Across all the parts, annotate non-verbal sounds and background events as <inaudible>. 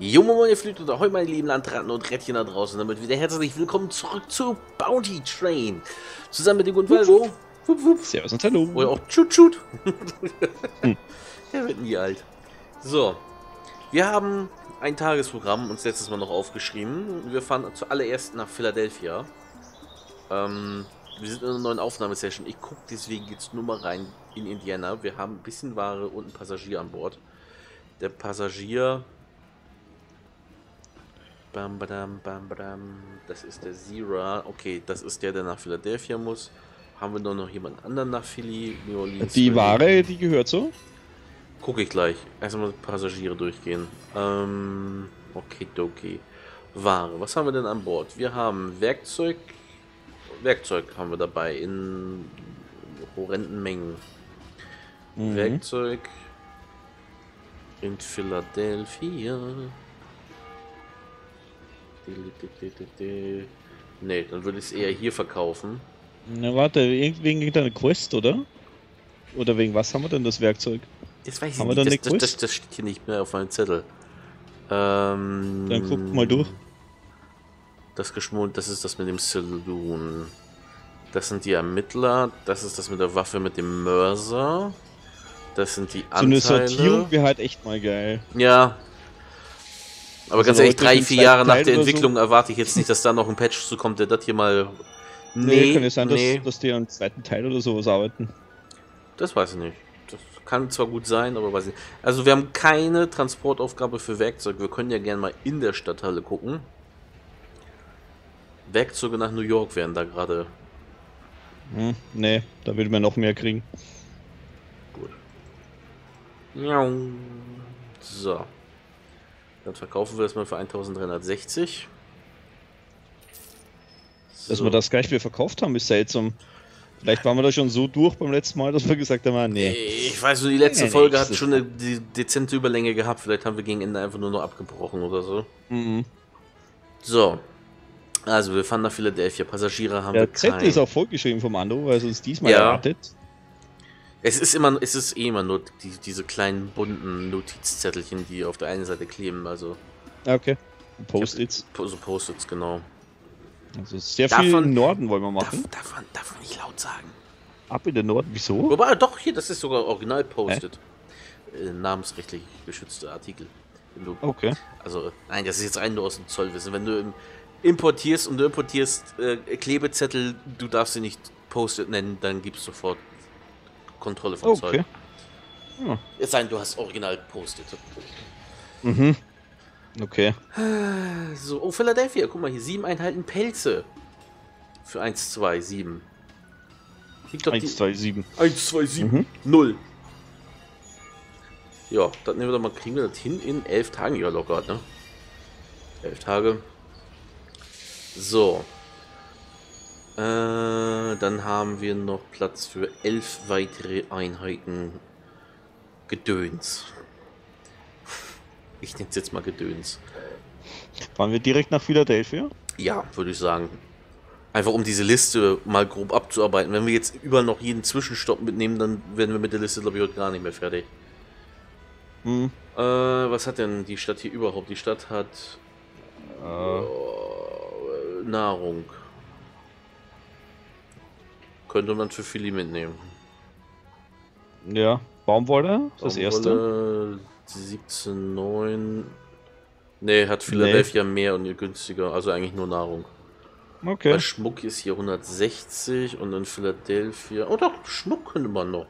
Junge Moin, ihr Flüte und ahoi meine lieben Landratten und Rädchen da draußen. Damit wieder herzlich willkommen zurück zu Bounty Train. Zusammen mit dem guten wupp. Servus und Hallo. Oder auch Chut Chut. <laughs> hm. Der wird nie alt. So, wir haben ein Tagesprogramm uns letztes Mal noch aufgeschrieben. Wir fahren zuallererst nach Philadelphia. Ähm, wir sind in einer neuen Aufnahmesession. Ich gucke deswegen jetzt nur mal rein in Indiana. Wir haben ein bisschen Ware und einen Passagier an Bord. Der Passagier Bam, badam, bam, badam. Das ist der Zira. Okay, das ist der, der nach Philadelphia muss. Haben wir noch jemand anderen nach Philly, New Orleans? Die Ware, die gehört so? Gucke ich gleich. Erstmal Passagiere durchgehen. Ähm, okay, okay. Ware. Was haben wir denn an Bord? Wir haben Werkzeug. Werkzeug haben wir dabei in horrenden Mengen. Mhm. Werkzeug in Philadelphia. Ne, dann würde ich es eher hier verkaufen. Na warte, wegen irgendeiner Quest, oder? Oder wegen was haben wir denn das Werkzeug? Das weiß ich haben nicht. Wir dann das, das, das, das, steht hier nicht mehr auf meinem Zettel. Ähm, dann guck mal durch. Das geschmult, das ist das mit dem Saloon. Das sind die Ermittler. Das ist das mit der Waffe mit dem Mörser. Das sind die Anteile. So eine Sortierung wäre halt echt mal geil. Ja, aber ganz ehrlich, drei, vier Jahre nach der Entwicklung so. erwarte ich jetzt nicht, dass da noch ein Patch zukommt, der das hier mal. Nee, nee kann ja sein, nee. dass, dass die am zweiten Teil oder sowas arbeiten. Das weiß ich nicht. Das kann zwar gut sein, aber weiß ich nicht. Also wir haben keine Transportaufgabe für Werkzeug. Wir können ja gerne mal in der Stadthalle gucken. Werkzeuge nach New York werden da gerade. Hm, nee, da will man noch mehr kriegen. Gut. So. Dann verkaufen wir das mal für 1360. So. Dass wir das gleich wieder verkauft haben, ist seltsam. Vielleicht waren wir da schon so durch beim letzten Mal, dass wir gesagt haben, ah, nee. Ich weiß nur, die letzte nee, Folge nee, hat schon eine dezente Überlänge gehabt. Vielleicht haben wir gegen Ende einfach nur noch abgebrochen oder so. Mhm. So. Also, wir fahren nach Philadelphia. Passagiere haben Der wir Zettel ist auch vollgeschrieben vom Ando, weil es uns diesmal ja. erwartet. Es ist immer, es ist eh immer nur die, diese kleinen bunten Notizzettelchen, die auf der einen Seite kleben, also. Okay. Post-its. So Post-its, genau. Also sehr viel im Norden wollen wir machen. Darf, darf, man, darf man nicht laut sagen. Ab in den Norden, wieso? Wobei, doch, hier, das ist sogar original posted. Äh, namensrechtlich geschützte Artikel. Du, okay. Also, nein, das ist jetzt rein nur aus dem Zollwissen. Wenn du importierst und du importierst äh, Klebezettel, du darfst sie nicht posted nennen, dann gibst sofort Kontrolle von okay. Zeug. Hm. Es sei denn, du hast original postet. Mhm. Okay. So, oh, Philadelphia, guck mal hier, sieben Einheiten Pelze. Für 1, 2, 7. 1, 2, 7. 1, 2, 7. 0. Ja, dann nehmen wir doch mal, kriegen wir das hin in 11 Tagen ja locker, ne? 11 Tage. So, äh, dann haben wir noch Platz für elf weitere Einheiten Gedöns. Ich nenne es jetzt mal Gedöns. Fahren wir direkt nach Philadelphia? Ja, würde ich sagen. Einfach um diese Liste mal grob abzuarbeiten. Wenn wir jetzt überall noch jeden Zwischenstopp mitnehmen, dann werden wir mit der Liste, glaube ich, heute gar nicht mehr fertig. Hm. Äh, was hat denn die Stadt hier überhaupt? Die Stadt hat äh. äh Nahrung. Könnte man für Philly mitnehmen. Ja, Baumwolle, das Baumwolle, erste. 17,9. Ne, hat Philadelphia nee. mehr und günstiger, also eigentlich nur Nahrung. Okay. Bei Schmuck ist hier 160 und in Philadelphia. Oh doch, Schmuck könnte man noch.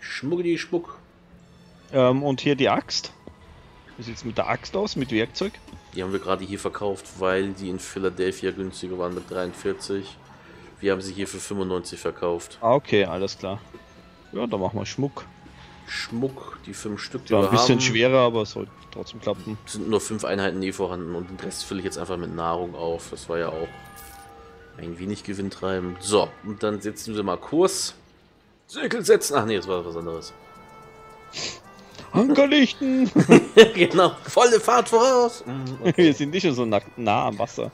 Schmuck die Schmuck. Ähm, und hier die Axt. Wie sieht es mit der Axt aus, mit Werkzeug? Die haben wir gerade hier verkauft, weil die in Philadelphia günstiger waren mit 43. Wir haben sie hier für 95 verkauft. Ah, okay, alles klar. Ja, dann machen wir Schmuck. Schmuck, die fünf Stück, die ja, wir ein bisschen haben, schwerer, aber es sollte trotzdem klappen. Sind nur fünf Einheiten eh vorhanden und den Rest fülle ich jetzt einfach mit Nahrung auf. Das war ja auch ein wenig gewinntreibend. So, und dann setzen wir mal Kurs. Segel setzen. Ach nee, das war was anderes. <laughs> Ankerlichten! <laughs> genau, volle Fahrt voraus. Okay. <laughs> Wir sind nicht schon so nah, nah am Wasser.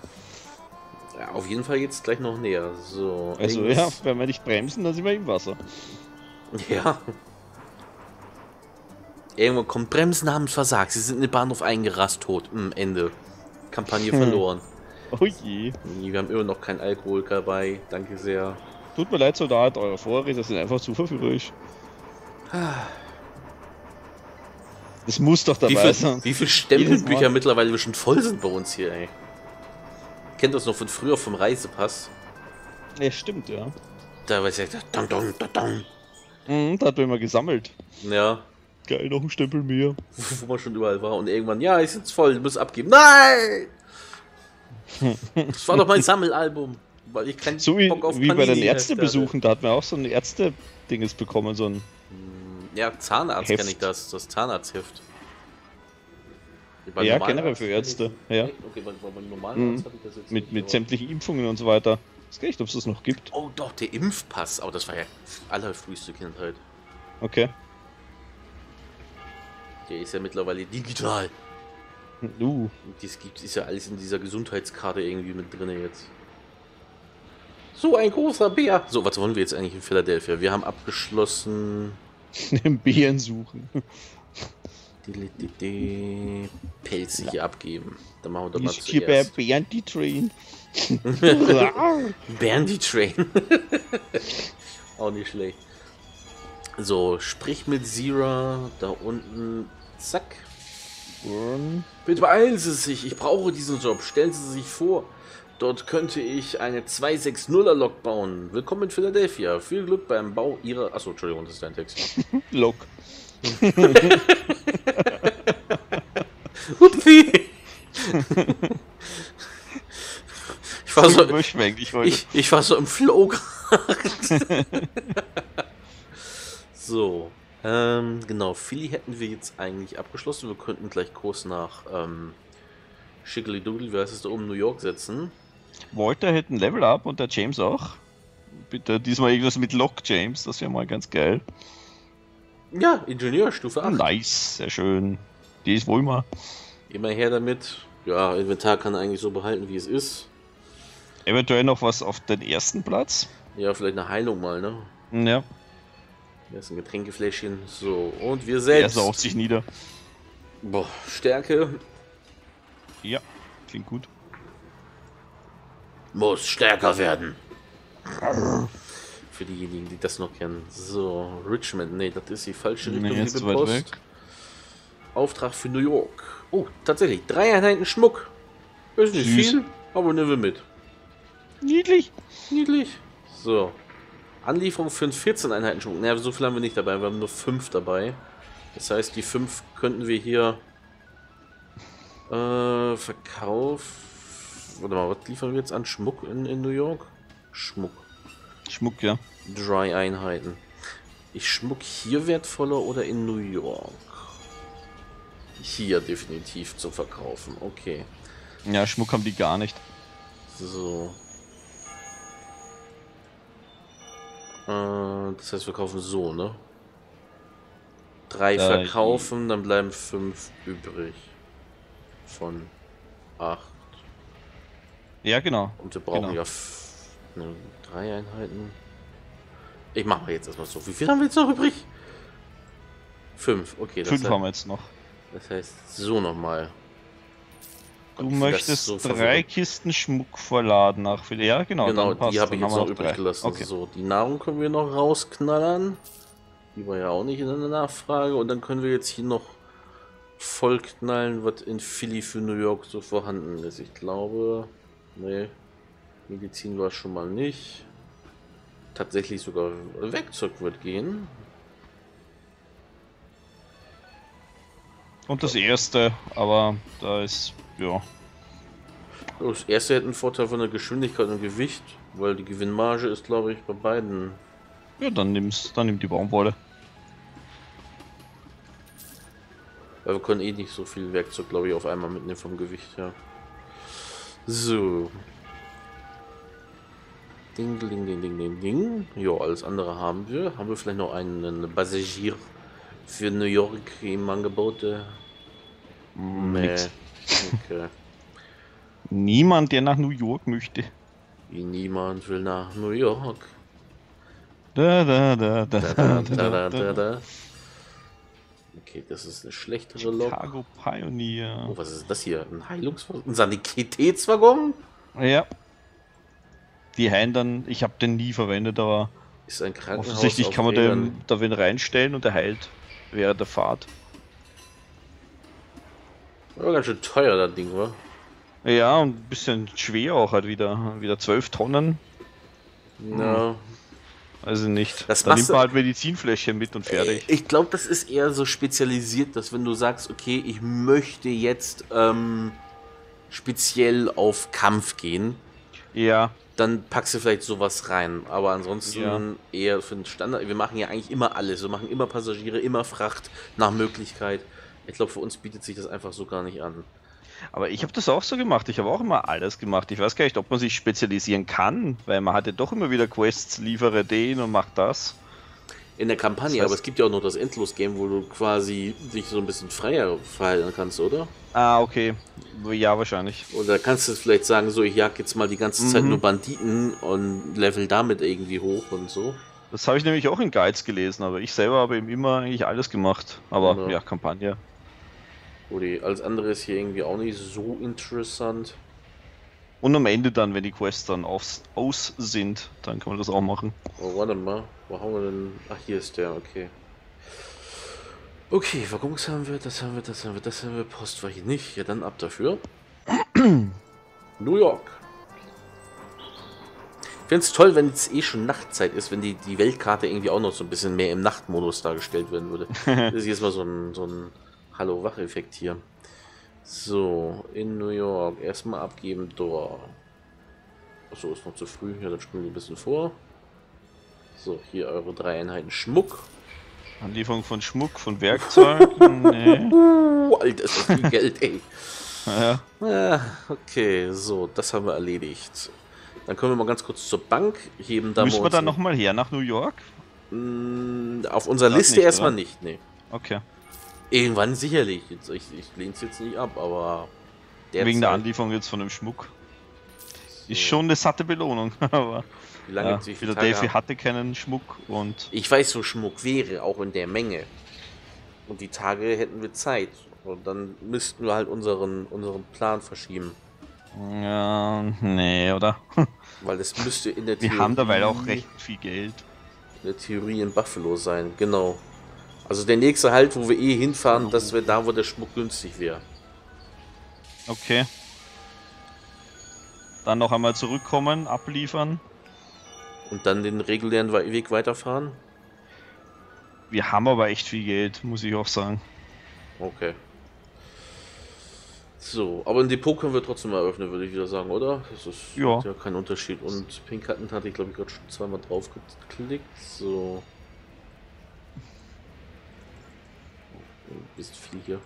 Ja, auf jeden Fall jetzt gleich noch näher. So. Also links. ja, wenn wir nicht bremsen, dann sind wir im Wasser. Ja. Irgendwann kommt Bremsen haben versagt. Sie sind in den Bahnhof eingerast, tot. Hm, Ende. Kampagne Hm. verloren. Oh je. Wir haben immer noch keinen Alkohol dabei. Danke sehr. Tut mir leid, Soldat, eure Vorräte sind einfach zu verführerisch. Das muss doch Wie dabei viel, sein. wie viel Jedes Stempelbücher mittlerweile schon voll sind bei uns hier, ey. Kennt das noch von früher vom Reisepass? Ja, stimmt, ja. Da weiß ich, dong, dong, dong, dong. Mhm, da hat man immer gesammelt. Ja, Geil, noch ein Stempel mehr. <laughs> wo man schon überall war. Und irgendwann, ja, ist jetzt voll, du musst abgeben. Nein! Das war doch mein <laughs> Sammelalbum. Weil ich keinen So wie, Bock auf wie bei den Ärztebesuchen, da hat man auch so ein Ärzte-Dinges bekommen, so ein. hatte. Ja, Zahnarzt Heft. kenne ich das, das Zahnarztheft. Ja, generell für ich- Ärzte, ja. Okay, beim, beim normalen Mhm. Arzt hatte ich das jetzt Mit, mit sämtlichen Impfungen und so weiter. Ich weiß gar nicht, ob es das noch gibt. Oh doch, der Impfpass. Aber das war ja allerfrüheste Kindheit. Okay. Der ist ja mittlerweile digital. Uh, Und das gibt ist ja alles in dieser Gesundheitskarte irgendwie mit drin jetzt. So ein großer Bär. So, was wollen wir jetzt eigentlich in Philadelphia? Wir haben abgeschlossen. <laughs> den Bären suchen. Pelze hier abgeben. Dann machen wir doch mal bei zuerst. Bandy Train. <laughs> Bandy Train. <laughs> Auch nicht schlecht. So, sprich mit Zira. Da unten. Zack. Bitte beeilen Sie sich, ich brauche diesen Job. Stellen Sie sich vor, dort könnte ich eine 260er Lok bauen. Willkommen in Philadelphia. Viel Glück beim Bau Ihrer. Achso, Entschuldigung, das ist dein Text. <laughs> Lok. Upsi! ich war so, heute. ich, ich war so im Flow <laughs> gerade. So, ähm, genau, Philly hätten wir jetzt eigentlich abgeschlossen. Wir könnten gleich Kurs nach ähm, Schickly Doodle, wie heißt es da oben, New York setzen. Walter hätte ein Level Up und der James auch. Bitte diesmal irgendwas mit Lock James, das wäre mal ganz geil. Ja, Ingenieurstufe 8. Nice, sehr schön. Die ist wohl mal. Immer her damit. Ja, Inventar kann er eigentlich so behalten, wie es ist. Eventuell noch was auf den ersten Platz. Ja, vielleicht eine Heilung mal, ne? Ja, Hier ist ein Getränkefläschchen. So, und wir er selbst. saugt sich nieder. Boah, Stärke Ja, klingt gut. muss stärker werden. Für diejenigen, die das noch kennen. So, Richmond. Nee, das ist die falsche Richtung. Nee, liebe Post. weg. Auftrag für New York. Oh, tatsächlich. Drei Einheiten Schmuck. Ist nicht Süß. viel, aber nehmen wir mit. Niedlich. Niedlich. So. Anlieferung für 14 Einheiten Schmuck. Naja, so viel haben wir nicht dabei. Wir haben nur 5 dabei. Das heißt, die 5 könnten wir hier äh, Verkauf. Warte mal, was liefern wir jetzt an Schmuck in, in New York? Schmuck. Schmuck, ja. Drei Einheiten. Ist Schmuck hier wertvoller oder in New York? Hier definitiv zu verkaufen. Okay. Ja, Schmuck haben die gar nicht. So. Äh, das heißt, wir kaufen so, ne? Drei Äh, verkaufen, dann bleiben fünf übrig. Von acht. Ja, genau. Und wir brauchen Genau. ja ne, drei Einheiten. Ich mache jetzt erstmal so. Wie viel haben wir jetzt noch übrig? Fünf, okay. Das Fünf heißt, haben wir jetzt noch. Das heißt, so nochmal. Du möchtest drei Kisten Schmuck verladen nach Phil- Ja, genau. Genau, die habe ich jetzt noch übrig drei. gelassen. Okay. So, die Nahrung können wir noch rausknallern. Die war ja auch nicht in der Nachfrage. Und dann können wir jetzt hier noch vollknallen, was in Philly für New York so vorhanden ist. Ich glaube, nee, Medizin war schon mal nicht. Tatsächlich sogar Werkzeug wird gehen. Und das erste, aber da ist, ja. Das erste hätte einen Vorteil von der Geschwindigkeit und Gewicht, weil die Gewinnmarge ist, glaube ich, bei beiden. Ja, dann nimm's, dann nimm die Baumwolle. Weil wir können eh nicht so viel Werkzeug, glaube ich, auf einmal mitnehmen vom Gewicht her. So. Ding, ding, ding, ding, ding, ding. Ja, alles andere haben wir. Haben wir vielleicht noch einen, Passagier für New York im Angebot? äh? Nee. Okay. Niemand, der nach New York möchte. Niemand will nach New York. Da, da, da, da, Da, da, da, da, da, da. Okay, das ist eine schlechtere Lok. Chicago Pioneer. Oh, was ist das hier? Ein Heilungswaggon? Ein Sanitätswaggon? Ja. Die Haien dann, ich habe den nie verwendet, aber Ist ein Krankenhaus. offensichtlich kann man den da wen reinstellen und er heilt während der Fahrt. Aber ganz schön teuer, das Ding, wa? Ja, und ein bisschen schwer auch halt wieder. Wieder 12 Tonnen. Ja. Also nicht. Das da nimmt man halt Medizinfläschchen mit und fertig. Ich glaube, das ist eher so spezialisiert, dass wenn du sagst, okay, ich möchte jetzt ähm, speziell auf Kampf gehen, Ja, dann packst du vielleicht sowas rein. Aber ansonsten Ja. eher für den Standard. Wir machen ja eigentlich immer alles. Wir machen immer Passagiere, immer Fracht nach Möglichkeit. Ich glaube, für uns bietet sich das einfach so gar nicht an. aber ich habe das auch so gemacht. Ich habe auch immer alles gemacht. Ich weiß gar nicht, ob man sich spezialisieren kann, weil man hat ja doch immer wieder Quests, liefere den und mach das. In der Kampagne, Das heißt- aber es gibt ja auch noch das Endlos-Game, wo du quasi dich so ein bisschen freier verhalten kannst, oder? Ah, okay. Ja, wahrscheinlich. Oder kannst du vielleicht sagen, so, ich jag jetzt mal die ganze Zeit Mhm. nur Banditen und level damit irgendwie hoch und so. Das habe ich nämlich auch in Guides gelesen, aber ich selber habe eben immer eigentlich alles gemacht. Aber Ja. ja, Kampagne. Oder alles andere ist hier irgendwie auch nicht so interessant. Und am Ende dann, wenn die Quests dann aufs, aus sind, dann kann man das auch machen. Oh, warte mal, wo haben wir denn? Ach, hier ist der, okay. Okay, Waggons haben wir, das haben wir, das haben wir, das haben wir, Post war hier nicht. Ja, dann ab dafür. <clears throat> New York. Ich finde es toll, wenn es eh schon Nachtzeit ist, wenn die, die Weltkarte irgendwie auch noch so ein bisschen mehr im Nachtmodus dargestellt werden würde. <laughs> das ist jetzt mal so ein, so ein Hallo-Wach-Effekt hier. So, in New York. Erstmal abgeben, Door. Achso, ist noch zu früh. Ja, dann springen wir ein bisschen vor. So, hier eure drei Einheiten Schmuck. Anlieferung von Schmuck, von Werkzeugen. <laughs> nee. Uh, Alter, ist das viel Geld, ey. <laughs> Ja. Ah, okay, so, das haben wir erledigt. Dann kommen wir mal ganz kurz zur Bank, heben da Müssen wir uns dann nochmal her nach New York? Mm, Auf unserer Das Liste nicht, erstmal oder? nicht, nee. Okay. Irgendwann sicherlich. Jetzt, ich ich lehne es jetzt nicht ab, aber. Wegen der Anlieferung jetzt von dem Schmuck. Ist So, schon eine satte Belohnung. <laughs> Aber Wie lange ja, Philadelphia hatte keinen Schmuck und Ich weiß, wo Schmuck wäre, auch in der Menge. Und die Tage hätten wir Zeit. Und dann müssten wir halt unseren, unseren Plan verschieben. ja, nee, oder? <laughs> Weil es müsste in der Wir haben dabei auch recht viel Geld. in der Theorie in Buffalo sein, genau. Also der nächste Halt, wo wir eh hinfahren, das wäre da, wo der Schmuck günstig wäre. Okay. Dann noch einmal zurückkommen, abliefern. Und dann den regulären We- Weg weiterfahren? Wir haben aber echt viel Geld, muss ich auch sagen. Okay. So, aber ein Depot können wir trotzdem eröffnen, würde ich wieder sagen, oder? Das ist Ja. ja kein Unterschied. Und Pink Hatten hatte ich, glaube ich, gerade schon zweimal drauf geklickt. So. Ist viel hier.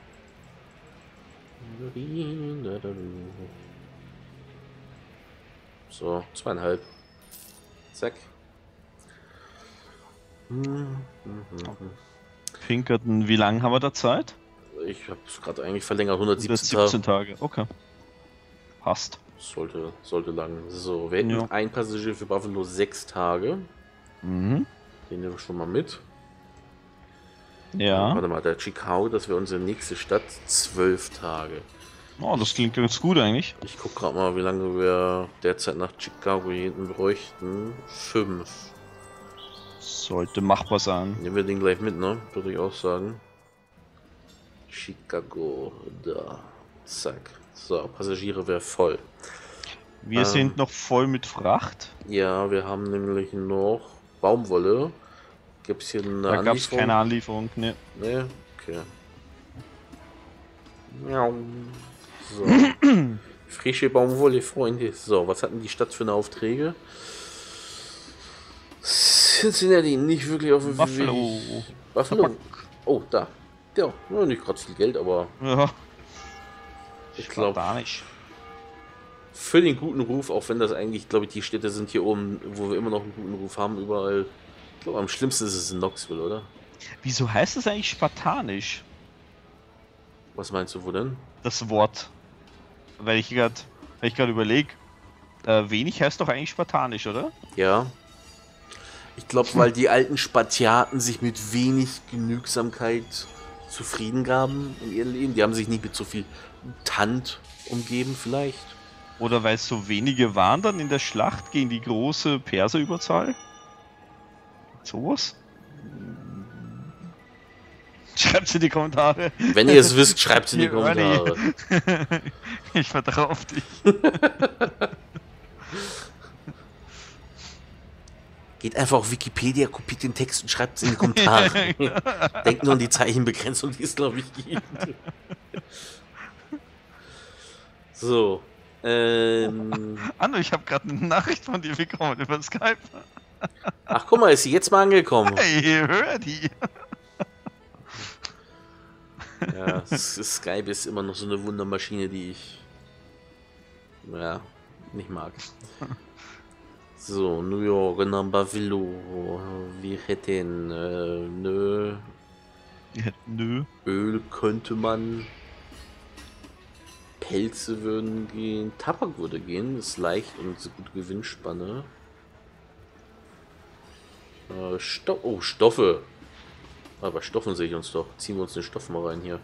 So, zweieinhalb. Zack. Pinkerton, wie lange haben wir da Zeit? Ich habe es gerade eigentlich verlängert, 117 Tage. 117 Tage. Okay. Passt. Sollte, sollte lang. So, wir hätten Ja. ein Passagier für Buffalo sechs Tage. Mhm. Den nehmen wir schon mal mit. Ja. Warte mal, der Chicago, das wäre unsere nächste Stadt, zwölf Tage. Oh, das klingt ganz gut eigentlich. Ich guck gerade mal, wie lange wir derzeit nach Chicago hinten bräuchten. Fünf. Sollte machbar sein. Nehmen wir den gleich mit, ne? Würde ich auch sagen. Chicago, da. Zack. So, Passagiere wäre voll. Wir Ähm. sind noch voll mit Fracht. Ja, wir haben nämlich noch Baumwolle. Gibt es hier eine Da gab es keine Anlieferung. Ne. Ne, okay. Miau. So. <clears throat> Frische Baumwolle, Freunde. So, was hatten die Stadt für eine Aufträge? Cincinnati, nicht wirklich auf dem Buffalo. Weg. Buffalo. Oh, da. Ja, nicht gerade viel Geld, aber Ja. ich glaube, Spartanisch. für den guten Ruf, auch wenn das eigentlich, glaube ich, die Städte sind hier oben, wo wir immer noch einen guten Ruf haben, überall. Ich glaube, am schlimmsten ist es in Knoxville, oder? Wieso heißt das eigentlich spartanisch? Was meinst du, wo denn? Das Wort. Weil ich gerade weil ich gerade überlege. Äh, wenig heißt doch eigentlich spartanisch, oder? Ja. Ich glaube, weil die alten Spartiaten sich mit wenig Genügsamkeit zufrieden gaben in ihrem Leben. Die haben sich nicht mit so viel Tand umgeben vielleicht. Oder weil es so wenige waren dann in der Schlacht gegen die große Perserüberzahl? Sowas? Schreibt in die Kommentare. Wenn ihr es wisst, schreibt es in die <laughs> Kommentare. <laughs> ich vertraue auf dich. <laughs> Geht einfach auf Wikipedia, kopiert den Text und schreibt es in die Kommentare. Denkt nur an die Zeichenbegrenzung, die es, glaube ich, gibt. So. Ähm. Anno, ich habe gerade eine Nachricht von dir bekommen über Skype. Ach, guck mal, ist sie jetzt mal angekommen. Hey, hör die. Ja, Skype ist immer noch so eine Wundermaschine, die ich ja, nicht mag. So, New York, Buffalo. Wir hätten äh, nö. Wir hätten nö. Öl könnte man. Pelze würden gehen. Tabak würde gehen. Ist leicht und so gute Gewinnspanne. Äh, Sto oh, Stoffe. Aber Stoffen sehe ich uns doch. Ziehen wir uns den Stoff mal rein hier.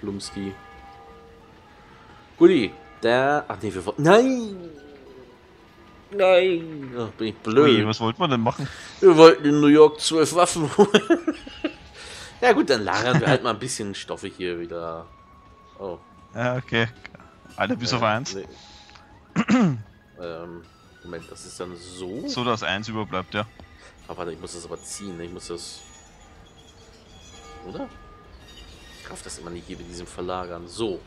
Plumski. Guti, der. Ach nee, wir wollten. Nein! Nein! Ach, bin ich blöd. Ui, was wollten wir denn machen? Wir wollten in New York zwölf Waffen holen. <laughs> ja, gut, dann lagern wir halt mal ein bisschen Stoffe hier wieder. Oh. Ja, okay. Alle bis äh, auf eins. Nee. <clears throat> <clears throat> ähm. Moment, das ist dann so. So, dass eins überbleibt, ja. Aber warte, ich muss das aber ziehen. Ne? Ich muss das. Oder? Ich raff das immer nicht hier mit diesem Verlagern. So.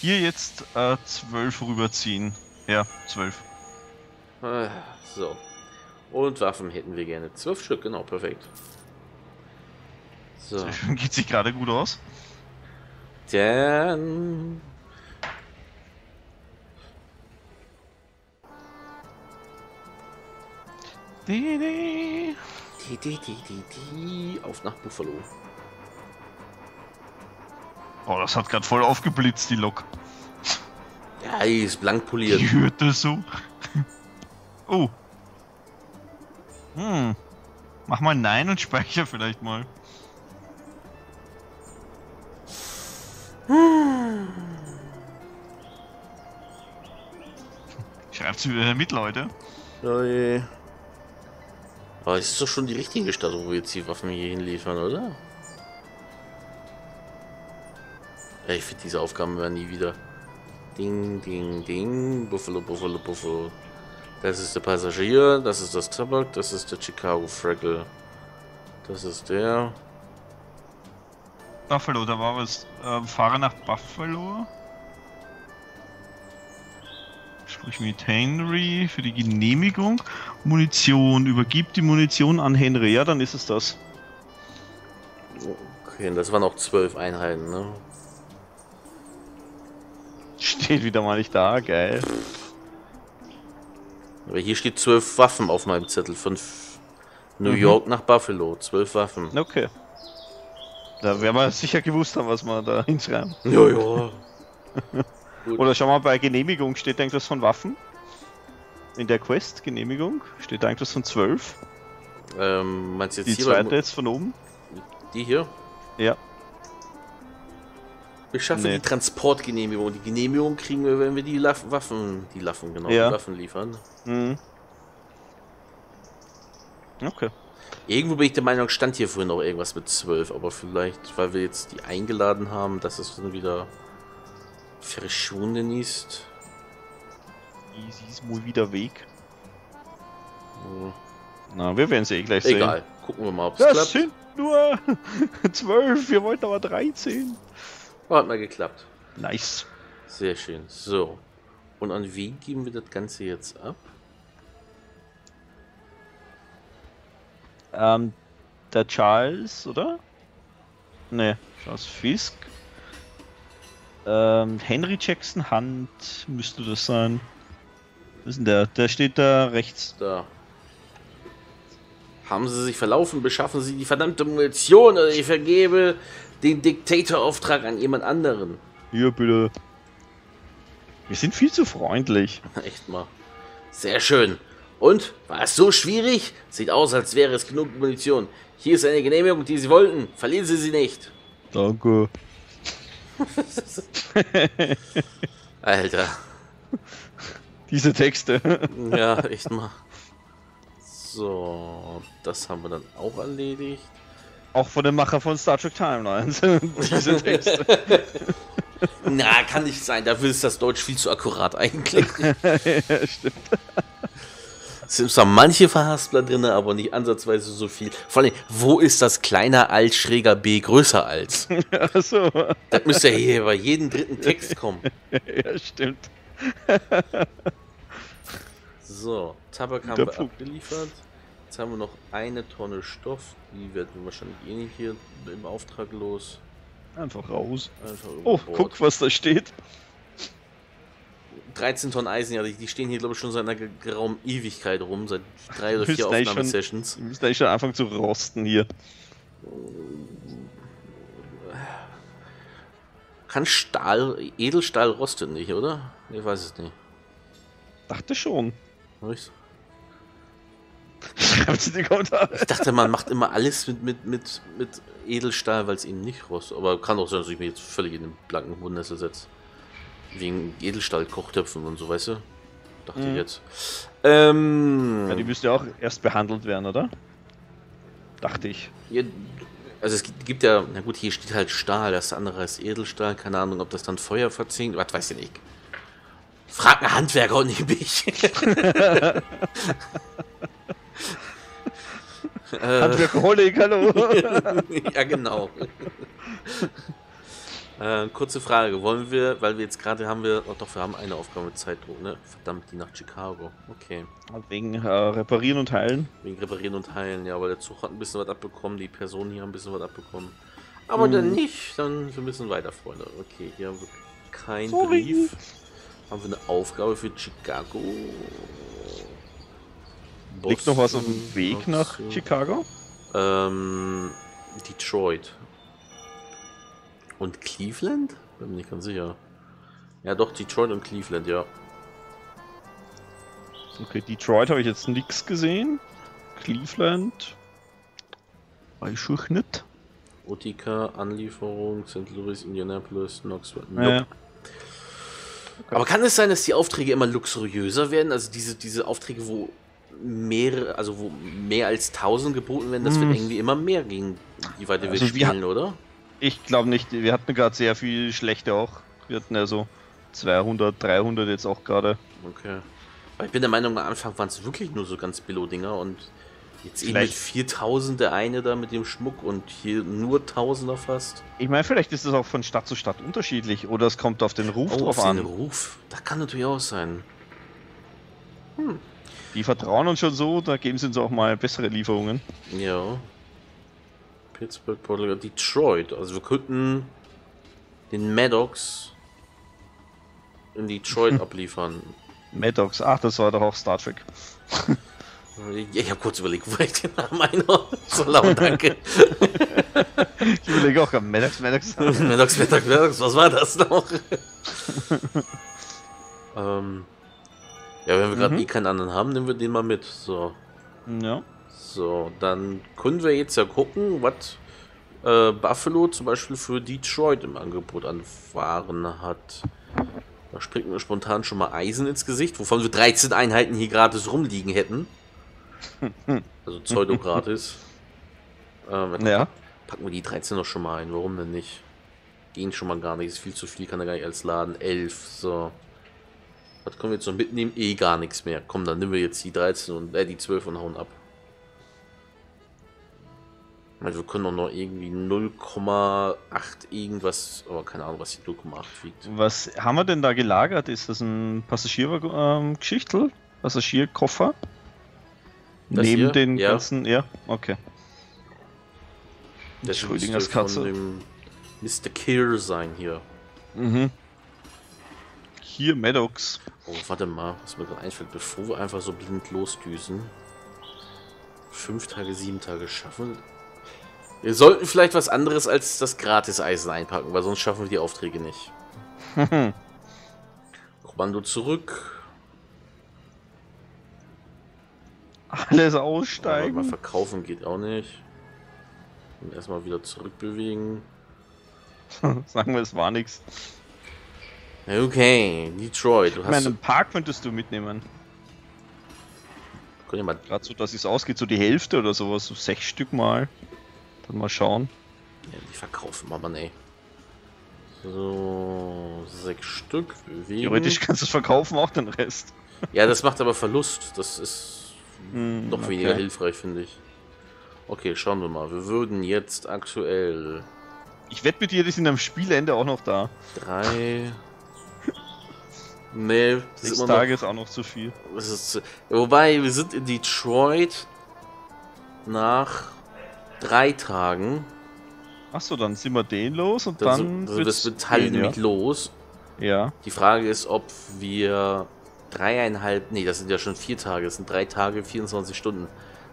Hier jetzt äh, 12 rüberziehen. Ja, 12. Ah, so. Und Waffen hätten wir gerne. 12 Stück, genau, perfekt. So. Geht sich gerade gut aus. Dann Die, die. Die, die, die, die, die. Auf nach Buffalo. Oh, das hat gerade voll aufgeblitzt, die Lok. Ja, die ist blank poliert. Die hörte so. Oh. Hm. Mach mal Nein und speicher vielleicht mal. Schreibt's wieder mit, Leute. Oh je. Aber es ist doch schon die richtige Stadt, wo wir jetzt die Waffen hier hinliefern, oder? Ja, ich finde diese Aufgaben werden nie wieder. Ding, ding, ding. Buffalo, Buffalo, Buffalo. Das ist der Passagier, das ist das Tabak, das ist der Chicago Fraggle. Das ist der. Buffalo, da war was. Äh, fahre nach Buffalo. Sprich mit Henry für die Genehmigung. Munition, übergibt die Munition an Henry. Ja, dann ist es das. Okay, das waren auch zwölf Einheiten, ne? <laughs> Steht wieder mal nicht da, geil. Aber hier steht zwölf Waffen auf meinem Zettel. Von New mhm. York nach Buffalo. Zwölf Waffen. Okay. Da werden wir sicher gewusst haben, was wir da hinschreiben. Ja, ja. <laughs> Gut. Oder schau mal, bei Genehmigung steht da irgendwas von Waffen? In der Quest, Genehmigung, steht da irgendwas von 12? Ähm, meinst du jetzt Die hier? zweite jetzt von oben? Die hier? Ja. Wir schaffen nee. die Transportgenehmigung. Die Genehmigung kriegen wir, wenn wir die Laff Waffen, die Waffen, genau, ja. die Waffen liefern. Mhm. Okay. Irgendwo bin ich der Meinung, stand hier vorhin noch irgendwas mit 12, aber vielleicht, weil wir jetzt die eingeladen haben, dass es dann wieder verschwunden ist. Sie ist wohl wieder weg. Hm. Na, wir werden sie eh gleich Egal. sehen. Egal, gucken wir mal, ob es klappt. Das sind nur <laughs> 12, wir wollten aber 13. Hat mal geklappt. Nice. Sehr schön. So. Und an wen geben wir das Ganze jetzt ab? Ähm, der Charles, oder? Ne, Charles Fisk. Ähm, Henry Jackson Hand müsste das sein. Was ist denn der? Der steht da rechts. Da. Haben Sie sich verlaufen, beschaffen Sie die verdammte Munition oder ich vergebe den Diktatorauftrag an jemand anderen. Hier bitte. Wir sind viel zu freundlich. <laughs> Echt mal. Sehr schön. Und? War es so schwierig? Sieht aus, als wäre es genug Munition. Hier ist eine Genehmigung, die Sie wollten. Verlieren Sie sie nicht. Danke. <laughs> Alter. Diese Texte. Ja, echt mal. So, das haben wir dann auch erledigt. Auch von dem Macher von Star Trek Timelines. <laughs> Diese Texte. <laughs> Na, kann nicht sein. Dafür ist das Deutsch viel zu akkurat eigentlich. ja, stimmt. Es sind zwar manche Verhaspler drin, aber nicht ansatzweise so viel. Vor allem, wo ist das kleiner als schräger B größer als? <laughs> Achso. Das müsste ja hier bei jedem dritten Text kommen. <laughs> Ja, stimmt. So, Tabak haben Der wir Punkt. abgeliefert. Jetzt haben wir noch eine Tonne Stoff. Die werden wir wahrscheinlich eh nicht hier im Auftrag los. Einfach raus. Einfach Oh, guck, was da steht. 13 Tonnen Eisen, ja, die, die stehen hier, glaube ich, schon seit einer ge- geraumen Ewigkeit rum, seit drei oder vier Aufnahmesessions. Wir müssen eigentlich schon anfangen zu rosten hier. Kann Stahl, Edelstahl rostet nicht, oder? Ich weiß es nicht. Dachte schon. Ich die dachte, man macht immer alles mit, mit, mit, mit Edelstahl, weil es eben nicht rostet. Aber kann auch sein, dass ich mich jetzt völlig in den blanken Wundnessel setze. Wegen Edelstahl-Kochtöpfen und so, weißt du? Dachte ich Mhm. jetzt. Ähm, Ja, die müsste ja auch erst behandelt werden, oder? Dachte ich. Ja, also es gibt, gibt ja, na gut, hier steht halt Stahl, das andere ist Edelstahl, keine Ahnung, ob das dann Feuer verzinkt, was weiß ich nicht. Frag einen Handwerker und nicht mich. <laughs> äh, Handwerkholik, hallo. <laughs> ja, genau. <laughs> äh, kurze Frage, wollen wir, weil wir jetzt gerade haben wir, oh doch, wir haben eine Aufgabe mit Zeitdruck, ne? Verdammt, die nach Chicago. Okay. Wegen äh, Reparieren und Heilen. Wegen Reparieren und Heilen, ja, weil der Zug hat ein bisschen was abbekommen, die Personen hier haben ein bisschen was abbekommen. Aber dann Mhm. nicht, dann wir müssen weiter, Freunde. Okay, hier haben wir keinen Sorry. Brief. Haben wir eine Aufgabe für Chicago? Liegt noch was auf dem Boston, Weg nach Boston. Chicago? Ähm, Detroit. Und Cleveland? Bin mir nicht ganz sicher. Ja, doch, Detroit und Cleveland, ja. Okay, Detroit habe ich jetzt nichts gesehen. Cleveland. Weiß ich nicht. Utica, Anlieferung, St. Louis, Indianapolis, Knoxville. Ja. Nope. Aber kann es sein, dass die Aufträge immer luxuriöser werden? Also diese, diese Aufträge, wo mehrere, also wo mehr als 1000 geboten werden, das Hm. wird irgendwie immer mehr gegen je weiter Also wir spielen, oder? Ich glaube nicht. Wir hatten gerade sehr viel schlechte auch. Wir hatten ja so 200, 300 jetzt auch gerade. Okay. Aber ich bin der Meinung, am Anfang waren es wirklich nur so ganz Billo-Dinger und jetzt eben mit Vielleicht- 4000 der eine da mit dem Schmuck und hier nur Tausender fast. Ich meine, vielleicht ist es auch von Stadt zu Stadt unterschiedlich oder es kommt auf den Ruf Oh, drauf auf den an. Ruf. Das kann natürlich auch sein. Die vertrauen uns schon so, da geben sie uns auch mal bessere Lieferungen. Ja. Pittsburgh, Portland, Detroit. Also wir könnten den Maddox in Detroit <laughs> abliefern. Maddox, ach, das war doch auch Star Trek. <laughs> Ich habe kurz überlegt, wo ich den Namen einhaue. So laut, danke. Ich überlege auch Maddox, Maddox. <laughs> Maddox, Maddox, Maddox, was war das noch? ähm, ja, wenn wir gerade Mhm. eh keinen anderen haben, nehmen wir den mal mit. So, Ja. So, dann können wir jetzt ja gucken, was äh, Buffalo zum Beispiel für Detroit im Angebot an Waren hat. Da springt mir spontan schon mal Eisen ins Gesicht, wovon wir 13 Einheiten hier gratis rumliegen hätten. <laughs> Also Pseudo gratis. ähm, Ja. Packen wir die 13 noch schon mal ein, warum denn nicht? Gehen schon mal gar nicht, ist viel zu viel, kann er gar nicht als Laden. 11, so. Was können wir jetzt noch mitnehmen? Eh gar nichts mehr. Komm, dann nehmen wir jetzt die 13 und äh, die 12 und hauen ab. Also wir können doch noch irgendwie 0,8 irgendwas, aber keine Ahnung, was die 0,8 wiegt. Was haben wir denn da gelagert? Ist das ein Passagiergeschichtel? Passagierkoffer? Das Neben hier? den Ja. ganzen. Ja, okay. Das Schrödingers Katze. Von dem Mr. Kier sein hier. Mhm. Hier Maddox. Oh, warte mal, was mir gerade einfällt, bevor wir einfach so blind losdüsen. Fünf Tage, sieben Tage schaffen. Wir sollten vielleicht was anderes als das Gratis-Eisen einpacken, weil sonst schaffen wir die Aufträge nicht. <laughs> Kommando zurück. Alles Aber mal aussteigen. verkaufen geht auch nicht. Und erstmal wieder zurückbewegen. <laughs> Sagen wir, es war nichts. Okay, Detroit. Du Ich meine, einen Park könntest du mitnehmen. Könnt ihr mal. Gerade so, dass es ausgeht, so die Hälfte oder sowas, so sechs Stück mal. Dann mal schauen. Ja, die verkaufen wir mal, ey. So, sechs Stück bewegen. Theoretisch kannst du es verkaufen, auch den Rest. <laughs> Ja, das macht aber Verlust. Das ist Hm, noch okay. weniger hilfreich, finde ich. Okay, schauen wir mal. Wir würden jetzt aktuell Ich wette mit dir, die sind am Spielende auch noch da. drei. Nee, das ist immer noch, Tage ist auch noch zu viel. zu- wobei, wir sind in Detroit nach drei Tagen. Achso, dann sind wir den los und Dann, dann. sind- also das Metall gehen, nämlich ja. los. Ja. Die Frage ist, ob wir dreieinhalb, nee, das sind ja schon vier Tage, das sind drei Tage, 24 Stunden.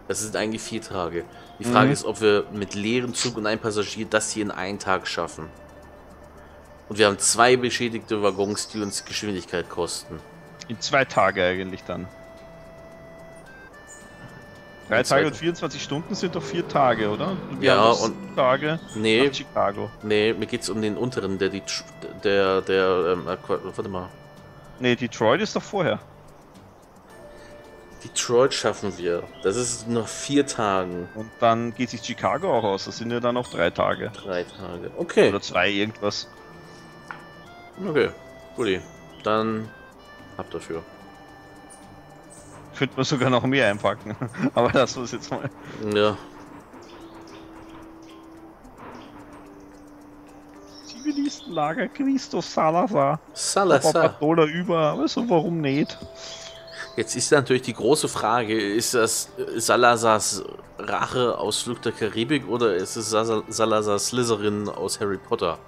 Das sind eigentlich vier Tage. Die Frage Mhm. ist, ob wir mit leerem Zug und einem Passagier das hier in einen Tag schaffen. Und wir haben zwei beschädigte Waggons, die uns Geschwindigkeit kosten. In zwei Tage eigentlich dann. Drei Tage und Ta- 24 Stunden sind doch vier Tage, oder? Wir Ja, und- Tage Nee, nach Chicago. nee, mir geht's um den unteren, der die, der, der, ähm, äh, warte mal. Nee, Detroit ist doch vorher. Detroit schaffen wir. Das ist noch vier Tagen. Und dann geht sich Chicago auch aus. Das sind ja dann noch drei Tage. Drei Tage. Okay. Oder zwei irgendwas. Okay. Guti. Dann habt dafür. Könnte man sogar noch mehr einpacken. <laughs> Aber das muss jetzt mal. Ja. Zivilistenlager Christoph Salazar. Salazar. Dollar über, aber so warum nicht? Jetzt ist natürlich die große Frage, ist das Salazars Rache aus Flug der Karibik oder ist es Sa- Salazar Slytherin aus Harry Potter?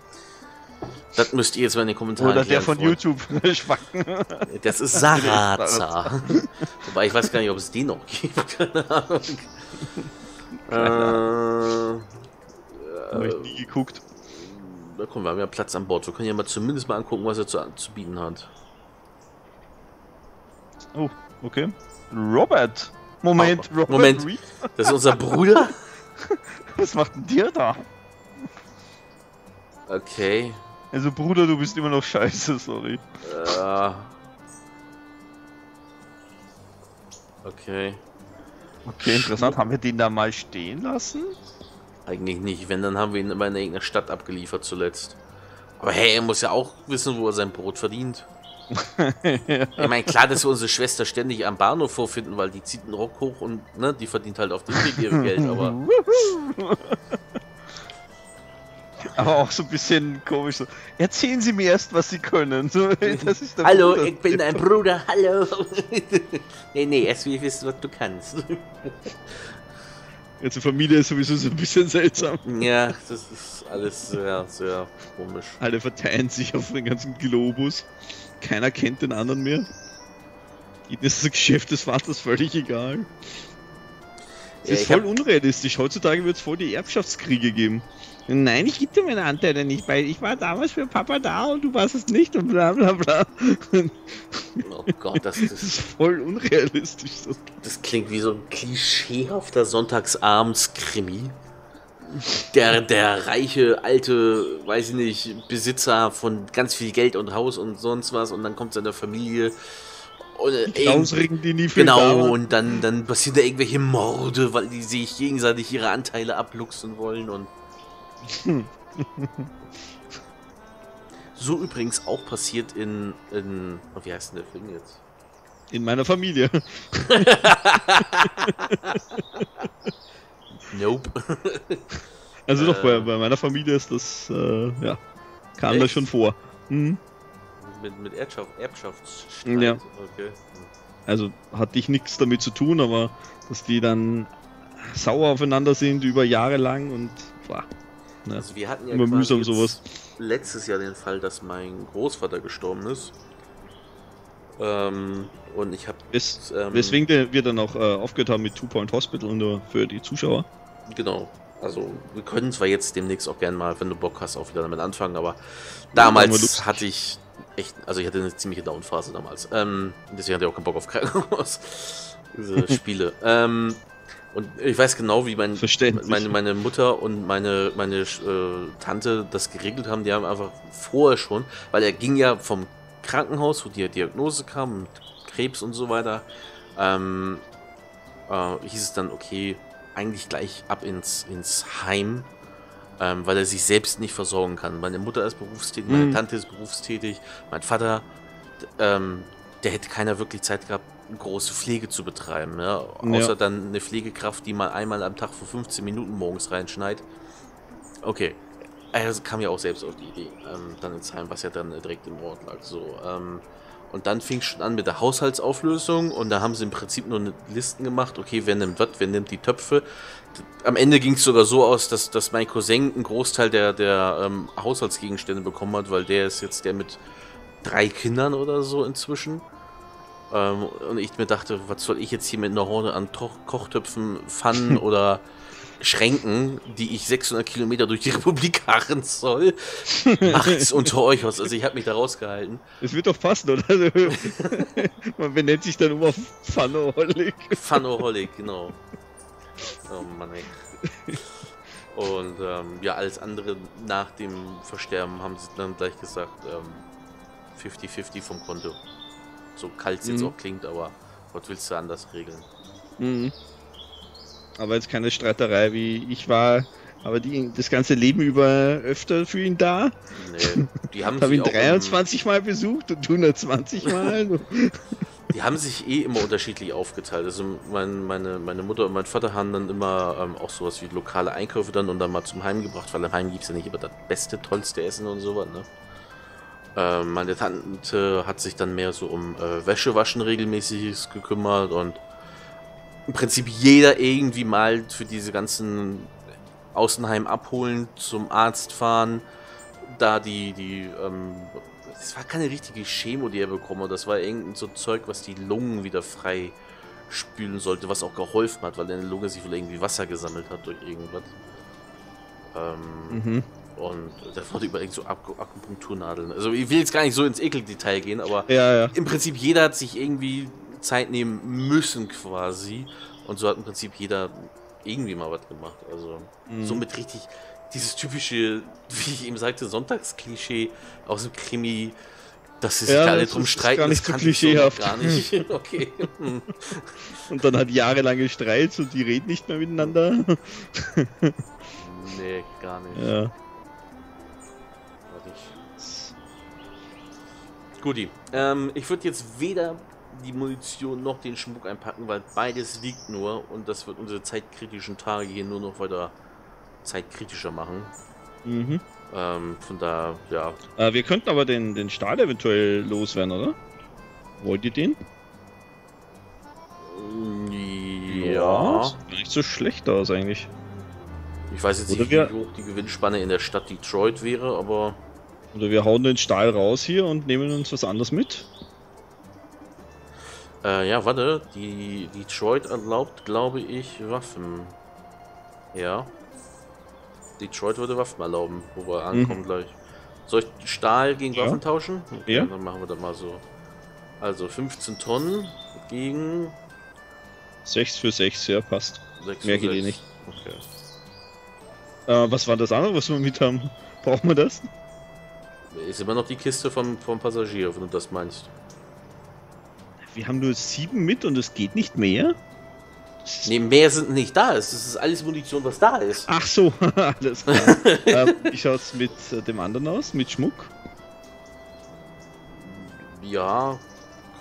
Das müsst ihr jetzt mal in den Kommentaren Oder der von. YouTube. Schwacken. <laughs> Das ist <laughs> Sarazar. Wobei ich weiß gar nicht, ob es den noch gibt. <laughs> Keine Ahnung. Habe äh, ich nie geguckt. da kommen wir haben ja Platz an Bord. Wir können ja mal zumindest mal angucken, was er zu, zu bieten hat. Oh, okay. Robert. Moment, Oh, Robert Moment. Reed? Das ist unser Bruder? Was macht denn dir da? Okay. Also Bruder, du bist immer noch scheiße, sorry. Äh. Okay. Okay, interessant. Haben wir den da mal stehen lassen? Eigentlich nicht. Wenn, dann haben wir ihn immer in irgendeiner Stadt abgeliefert zuletzt. Aber hey, er muss ja auch wissen, wo er sein Brot verdient. <laughs> Ich meine, klar, dass wir unsere Schwester ständig am Bahnhof vorfinden, weil die zieht einen Rock hoch und ne, die verdient halt auf dem Weg ihr Geld, aber <laughs> Aber auch so ein bisschen komisch. So. Erzählen Sie mir erst, was Sie können. So, <laughs> Hallo, Bruder. ich bin dein Bruder, hallo. <laughs> nee, nee, erst will ich wissen, was du kannst. Also Familie ist sowieso so ein bisschen seltsam. ja, das ist alles sehr, sehr komisch. Alle verteilen sich auf den ganzen Globus. Keiner kennt den anderen mehr. Ihnen ist das Geschäft des Vaters völlig egal. Es Ja, ist voll hab- unrealistisch. Heutzutage wird es voll die Erbschaftskriege geben. Nein, ich gebe dir meine Anteile nicht, weil ich war damals für Papa da und du warst es nicht und bla bla bla. Oh Gott, das, Das das, ist voll unrealistisch. So. das klingt wie so ein klischeehafter Sonntagsabends-Krimi. Der, der reiche, alte, weiß ich nicht, Besitzer von ganz viel Geld und Haus und sonst was und dann kommt seine Familie und äh, irgend- Ausregen, die nie viel da Genau, waren. und dann, dann passieren da irgendwelche Morde, weil die sich gegenseitig ihre Anteile abluchsen wollen und. <laughs> so übrigens auch passiert in, in. oh, Wie heißt denn der Film jetzt? In meiner Familie. <laughs> Nope. <laughs> Also doch, Äh. bei, bei meiner Familie ist das, äh, ja, kam das Echt? schon vor. Mhm. mit mit Erbschaft, Erbschaftsstreit. Ja. Okay. Also hatte ich nichts damit zu tun, aber dass die dann sauer aufeinander sind über Jahre lang und boah, ne, Also wir hatten ja immer mühsam sowas. letztes Jahr den Fall, dass mein Großvater gestorben ist. Ähm, und ich habe Wes ähm, weswegen wir dann auch äh, aufgehört haben mit Two Point Hospital nur für die Zuschauer. Genau. Also, wir können zwar jetzt demnächst auch gerne mal, wenn du Bock hast, auch wieder damit anfangen, aber damals hatte ich echt, also ich hatte eine ziemliche Downphase damals. Ähm, deswegen hatte ich auch keinen Bock auf Krankenhaus. <laughs> Diese Spiele. ähm, und ich weiß genau, wie mein, meine, meine Mutter und meine, meine äh, Tante das geregelt haben. Die haben einfach vorher schon, weil er ging ja vom Krankenhaus, wo die Diagnose kam, mit Krebs und so weiter, ähm, äh, hieß es dann, okay, eigentlich gleich ab ins, ins Heim, ähm, weil er sich selbst nicht versorgen kann. Meine Mutter ist berufstätig, meine Mhm. Tante ist berufstätig, mein Vater, ähm, der hätte keiner wirklich Zeit gehabt, große Pflege zu betreiben. Ja? Außer Ja. dann eine Pflegekraft, die mal einmal am Tag für 15 Minuten morgens reinschneit. Okay. Er kam ja auch selbst auf die Idee, ähm, dann ins Heim, was ja dann direkt im Ort lag. So, ähm, und dann fing es schon an mit der Haushaltsauflösung und da haben sie im Prinzip nur eine Listen gemacht, okay, wer nimmt was, wer nimmt die Töpfe. Am Ende ging es sogar so aus, dass, dass mein Cousin einen Großteil der, der ähm, Haushaltsgegenstände bekommen hat, weil der ist jetzt der mit drei Kindern oder so inzwischen. Ähm, und ich mir dachte, was soll ich jetzt hier mit einer Horde an Toch Kochtöpfen, Pfannen <laughs> oder Schränken, die ich 600 Kilometer durch die Republik harren soll? Macht's unter euch aus. Also ich habe mich da rausgehalten. Es wird doch passen, oder? Also, <laughs> Man benennt sich dann auf Pfannoholik. Fanoholic, genau. Oh Mann, ey. Und ähm, ja, alles andere nach dem Versterben haben sie dann gleich gesagt, ähm, 50-50 vom Konto. So kalt es jetzt Mhm. auch klingt, aber was willst du anders regeln? Mhm. Aber jetzt keine Streiterei, wie ich war, aber die, das ganze Leben über öfter für ihn da. Nee, die <laughs> haben Habe sich ihn auch im- 23 Mal besucht und 120 Mal. <laughs> <laughs> Die haben sich eh immer unterschiedlich aufgeteilt. Also mein, meine, meine Mutter und mein Vater haben dann immer ähm, auch sowas wie lokale Einkäufe dann und dann mal zum Heim gebracht, weil im Heim gibt es ja nicht immer das beste, tollste Essen und sowas, ne? Ähm, meine Tante hat sich dann mehr so um äh, Wäschewaschen regelmäßig gekümmert und im Prinzip jeder irgendwie mal für diese ganzen Außenheim abholen, zum Arzt fahren, da die, die, ähm, es war keine richtige Chemo, die er bekommen hat. Das war irgendein so Zeug, was die Lungen wieder frei spülen sollte, was auch geholfen hat, weil in der Lunge sich wohl irgendwie Wasser gesammelt hat durch irgendwas. Ähm, Mhm. Und da wurde über irgend so Aku Akupunkturnadeln. Also ich will jetzt gar nicht so ins Ekeldetail gehen, aber Ja, ja. im Prinzip jeder hat sich irgendwie Zeit nehmen müssen quasi. Und so hat im Prinzip jeder irgendwie mal was gemacht. Also Mhm. somit richtig dieses typische, <laughs> wie ich eben sagte, Sonntagsklischee aus dem Krimi, dass sie sich Ja, da alle das drum ist streiten. gar nicht das so klischeehaft. Gar nicht. <laughs> <laughs> Okay. Und dann hat jahrelange Streits und die reden nicht mehr miteinander. nee, gar nicht. Ja. Guti. Ähm, ich würde jetzt weder die Munition noch den Schmuck einpacken, weil beides liegt nur und das wird unsere zeitkritischen Tage hier nur noch weiter zeitkritischer machen. Mhm. Ähm, von da, ja. Äh, wir könnten aber den, den Stahl eventuell loswerden, oder? Wollt ihr den? Ja. Sieht gar nicht so schlecht aus eigentlich. Ich weiß jetzt Oder nicht, wie hoch die Gewinnspanne in der Stadt Detroit wäre, aber Oder wir hauen den Stahl raus hier und nehmen uns was anderes mit. äh, ja, warte, die Detroit erlaubt, glaube ich, Waffen. Ja. Detroit würde Waffen erlauben, wo wir ankommen gleich. Soll ich Stahl gegen Mhm. Ja. Waffen tauschen? Okay, Ja. Dann machen wir das mal so. Also 15 Tonnen gegen 6 für 6, ja, passt. 6 Mehr geht eh nicht. Okay. Äh, was war das andere, was wir mit haben? <laughs> Brauchen wir das? Ist immer noch die Kiste vom, vom Passagier, wenn du das meinst. Wir haben nur 7 mit und es geht nicht mehr? Ne, mehr sind nicht da. Es ist alles Munition, was da ist. Ach so, <laughs> alles klar. <laughs> ähm, wie schaut's mit äh, dem anderen aus? Mit Schmuck? Ja,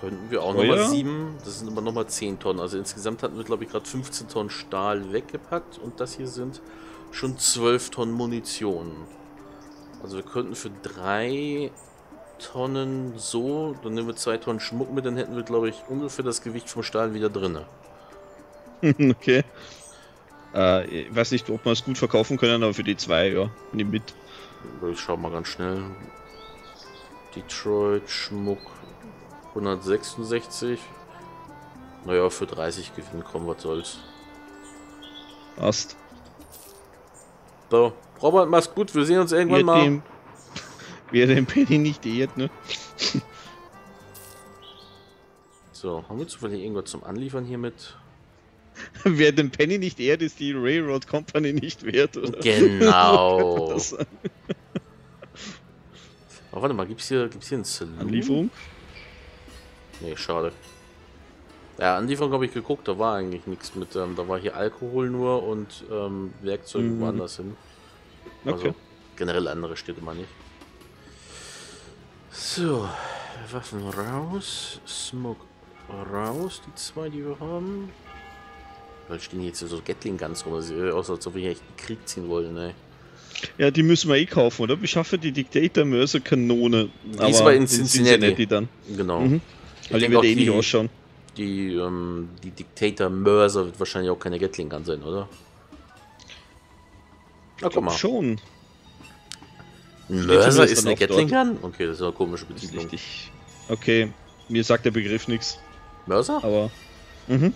könnten wir auch nochmal sieben. Das sind immer nochmal 10 Tonnen. Also insgesamt hatten wir, glaube ich, gerade 15 Tonnen Stahl weggepackt. Und das hier sind schon 12 Tonnen Munition. Also wir könnten für drei Tonnen so, dann nehmen wir zwei Tonnen Schmuck mit, dann hätten wir, glaube ich, ungefähr das Gewicht vom Stahl wieder drin. <laughs> okay. Äh, ich weiß nicht, ob wir es gut verkaufen können, aber für die zwei, ja, nimm mit. Ich schau mal ganz schnell. Detroit Schmuck 166. Naja, für 30 Gewinn kommen, was soll's. Passt. So, Robert, mach's gut. Wir sehen uns irgendwann Wer mal. dem, wer den Penny nicht ehrt, ne? So, haben wir zufällig irgendwas zum Anliefern hier mit? <laughs> Wer den Penny nicht ehrt, ist die Railroad Company nicht wert, oder? Genau. <laughs> Das- Oh, warte mal, gibt's hier, gibt's hier einen Saloon? Anlieferung? Nee, schade. Ja, Anlieferung habe ich geguckt, da war eigentlich nichts mit. Ähm, da war hier Alkohol nur und ähm, Werkzeug Mhm. woanders hin. Also Okay. generell andere Städte meine ich. So, Waffen raus, Smoke raus, die zwei, die wir haben. Weil stehen jetzt so Gatling Guns rum, also, aus, als ob wir hier echt einen Krieg ziehen wollen, ne? Ja, die müssen wir eh kaufen, oder? Beschaffe die Dictator Mörser Kanone. Die ist aber in Cincinnati. dann. Genau. Mhm. Ich Also wird eh nicht ausschauen. die, ähm, die Dictator Mörser wird wahrscheinlich auch keine Gatling Gun sein, oder? Guck mal. Schon. Mörser ist eine auch Gatling dort. Gun? Okay, das ist eine komische Betitlung. richtig. Okay, mir sagt der Begriff nichts, Mörser? aber. Mhm.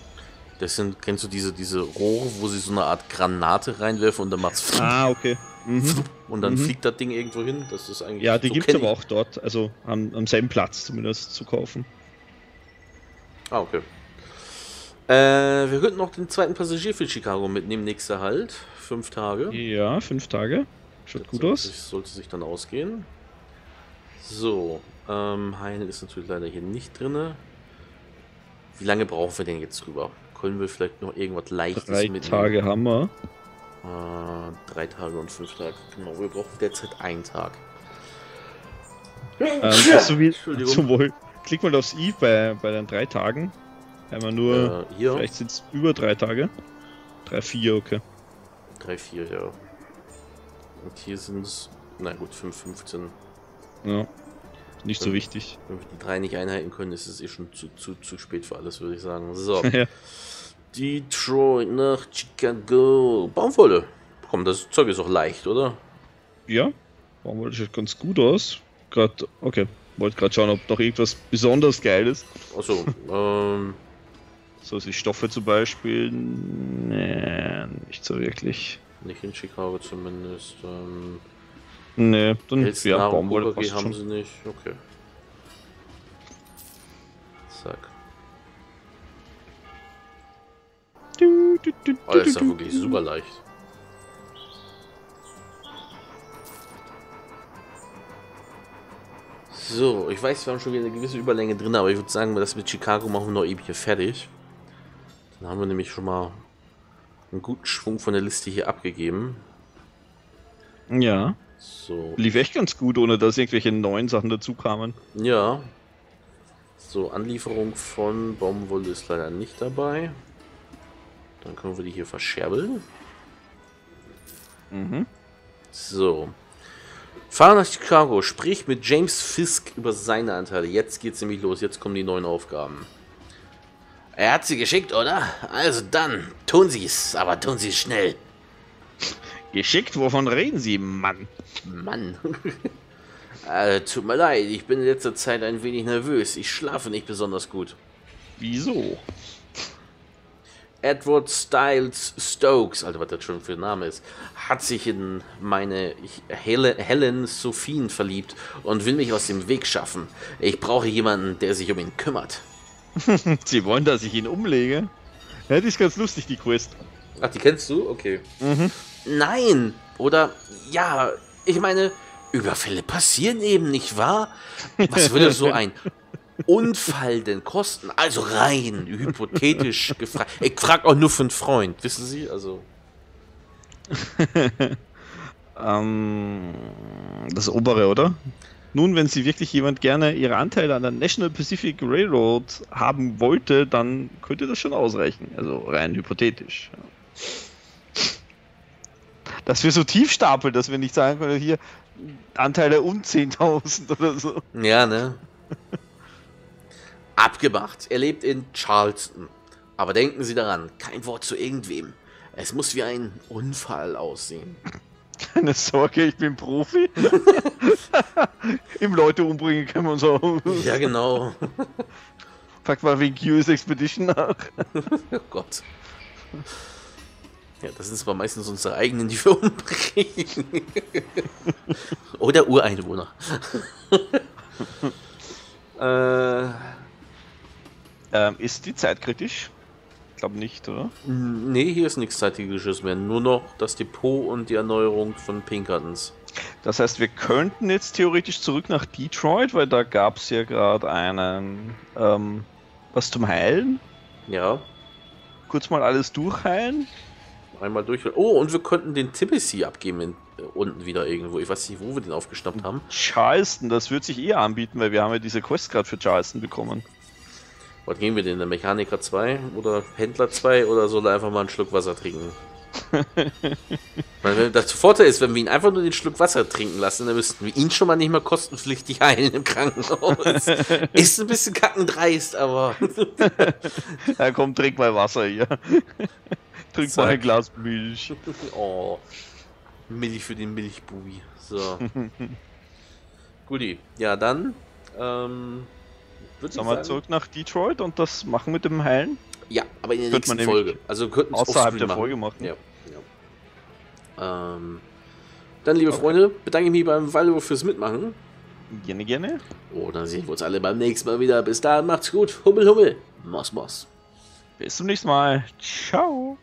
Das sind, kennst du diese, diese Rohre, wo sie so eine Art Granate reinwerfen und dann macht's Ah, okay. Mhm. und dann mhm. fliegt das Ding irgendwo hin? Das ist eigentlich. Ja, die so gibt's aber ich. auch dort, also am, am selben Platz zumindest zu kaufen. Ah, okay. Äh, wir könnten noch den zweiten Passagier für Chicago mitnehmen, nächster Halt. Fünf Tage. Ja, fünf Tage. Schaut Das gut sollte aus. Sich, sollte sich dann ausgehen. So, ähm, Heine ist natürlich leider hier nicht drin. Wie lange brauchen wir denn jetzt drüber? Können wir vielleicht noch irgendwas Leichtes Drei mitnehmen? Tage haben wir. Äh, drei Tage und fünf Tage. Genau, wir brauchen derzeit einen Tag. Ähm, also wie, Entschuldigung. zum Wohl. Klick mal aufs I bei, bei den drei Tagen. Einmal nur, Äh, hier, vielleicht sind es über drei Tage. Drei, vier, okay. Drei, vier, ja. Und hier sind es, na gut, 5, 15. Ja. Nicht so Ähm, wichtig. Wenn wir die drei nicht einhalten können, ist es eh schon zu, zu, zu spät für alles, würde ich sagen. So, <laughs> ja. Detroit nach Chicago. Baumwolle. Komm, das Zeug ist auch leicht, oder? ja. Warum wollte schaut ganz gut aus? Gerade, okay. Wollte gerade schauen, ob noch irgendwas besonders geil ist. Achso, ähm, So die Stoffe zum Beispiel. Nee, nicht so wirklich. nicht in Chicago zumindest. Ähm, Nee, dann Hellsten ja, Baumwolle passt haben schon. sie nicht. Okay. Zack. Du, du, du, Oh, das ist ja wirklich super leicht. So, ich weiß, wir haben schon wieder eine gewisse Überlänge drin, aber ich würde sagen, das mit Chicago machen wir noch eben hier fertig. Dann haben wir nämlich schon mal einen guten Schwung von der Liste hier abgegeben. Ja, So, lief echt ganz gut, ohne dass irgendwelche neuen Sachen dazu kamen. ja. So, Anlieferung von Baumwolle ist leider nicht dabei. Dann können wir die hier verscherbeln. Mhm. So. Fahr nach Chicago, sprich mit James Fisk über seine Anteile. Jetzt geht's nämlich los, jetzt kommen die neuen Aufgaben. Er hat sie geschickt, oder? Also dann, tun Sie es, aber tun Sie es schnell. Geschickt, wovon reden Sie, Mann? Mann. äh, <laughs> tut mir leid, ich bin in letzter Zeit ein wenig nervös. Ich schlafe nicht besonders gut. Wieso? Edward Styles Stokes, Alter, was das schon für ein Name ist, hat sich in meine Hel Helen Sophien verliebt und will mich aus dem Weg schaffen. Ich brauche jemanden, der sich um ihn kümmert. <laughs> Sie wollen, dass ich ihn umlege? Ja, die ist ganz lustig, die Quest. Ach, die kennst du? Okay. Mhm. Nein! Oder, ja, ich meine, Überfälle passieren eben, nicht wahr? Was würde so ein <laughs> Unfall denn kosten? Also rein hypothetisch gefragt. Ich frage auch nur für einen Freund, wissen Sie? Also. <laughs> Ähm, das obere, oder? Nun, wenn Sie wirklich jemand gerne Ihre Anteile an der National Pacific Railroad haben wollte, dann könnte das schon ausreichen. Also rein hypothetisch. Dass wir so tief stapeln, dass wir nicht sagen können, hier Anteile um 10.000 oder so. Ja, ne? Abgemacht. Er lebt in Charleston. Aber denken Sie daran, kein Wort zu irgendwem. Es muss wie ein Unfall aussehen. Keine Sorge, ich bin Profi. <laughs> Im Leute umbringen kann man so. Ja, genau. Pack mal wegen QS Expedition nach. Oh Gott. Ja, das sind zwar meistens unsere eigenen, die wir umbringen. Oder Ureinwohner. äh, Ähm, ist die Zeit kritisch? Ich glaube nicht, oder? Nee, hier ist nichts Zeitkritisches mehr. Nur noch das Depot und die Erneuerung von Pinkertons. Das heißt, wir könnten jetzt theoretisch zurück nach Detroit, weil da gab es ja gerade einen ähm, was zum Heilen. Ja. Kurz mal alles durchheilen. Einmal durch. Oh, und wir könnten den Tibissy abgeben in, äh, unten wieder irgendwo. Ich weiß nicht, wo wir den aufgeschnappt haben. Charleston, das wird sich eher anbieten, weil wir haben ja diese Quest gerade für Charleston bekommen. Was gehen wir denn? Der Mechaniker 2 oder Händler 2 oder soll er einfach mal einen Schluck Wasser trinken? <laughs> Weil das Vorteil ist, wenn wir ihn einfach nur den Schluck Wasser trinken lassen, dann müssten wir ihn schon mal nicht mehr kostenpflichtig heilen im Krankenhaus. <laughs> ist ein bisschen kackendreist, aber. <laughs> ja, komm, trink mal Wasser hier. trink Zack. mal ein Glas Milch. oh. Milch für den Milchbubi. So. Guti. Ja, dann. Ähm, würd ich Sollen wir zurück nach Detroit und das machen mit dem Heilen? Ja, aber in der Könnte man nächsten Folge. Also wir könnten es außerhalb der Folge machen. Ja. ja. Ähm, dann, liebe Freunde, bedanke ich mich beim Valvo fürs Mitmachen. Gerne, gerne. Oh, dann sehen wir uns alle beim nächsten Mal wieder. Bis dahin, macht's gut. Hummel, Hummel. Moss, Moss. Bis zum nächsten Mal. Ciao.